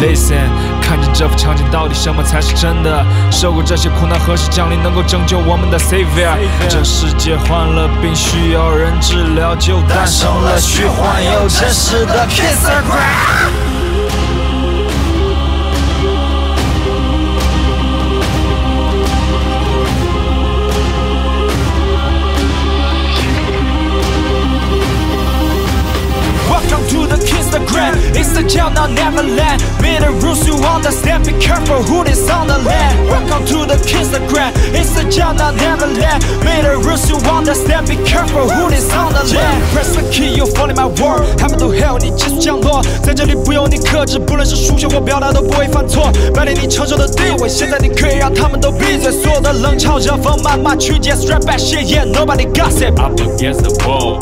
Listen，看着这幅场景，到底什么才是真的？受过这些苦难，何时降临能够拯救我们的 Savior？这世界患了病，需要人治疗，就诞生了虚幻又真实的 Kissagram。It's a never land Neverland the rules, you understand Be careful who on the land Welcome to the Kinstagram It's a job, land. Neverland the rules, you understand Be careful who on the land Press the key, you're falling my word 他们都 hell，你急速降落在这里不用你克制，不论是数学或表达都不会犯错。扮演你承受的地位，现在你可以让他们都闭嘴。所有的冷嘲热讽、谩骂、曲解，straight back shit，yeah nobody gossip。Up against the wall。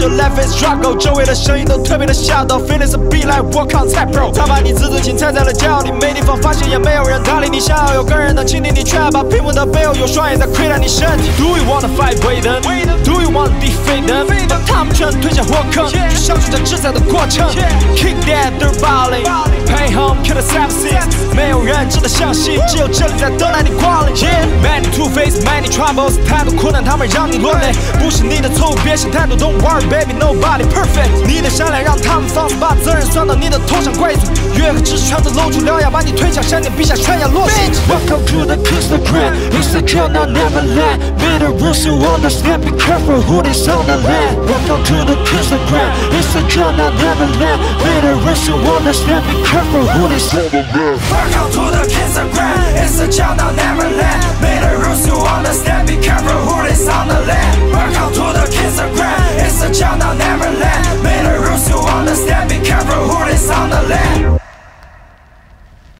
Your life is struggle 周围的声音都特别的吓到 Feelings be like 我靠菜 bro 他把你自自请踩在了脚里没地方发泄也没有人搭理你想要有个人能倾听你却把屏幕的背后有双眼在窥探你身体 Do you wanna fight with them Do you wanna defeat them 他们全推下火坑去享受这制裁的过程 Kick that they're balling Pay home kill the sepsis 没有人值得相信只有这里在等待你光临 Many Two face many troubles 太多困难他们让你落泪不是你的错误别想太多 Don't worry baby nobody perfect. 你的善良让他们放肆把责任算到你的头上怪罪越和知识全都露出獠牙把你推向山顶逼下悬崖落下 Welcome to the Kinstagram It's the kill I never let. Made the rules you understand Be careful who this on the land Welcome to the Kinstagram It's the kill I never let. Made the rules you understand Be careful who this on the land Welcome to the Kinstagram It's the journey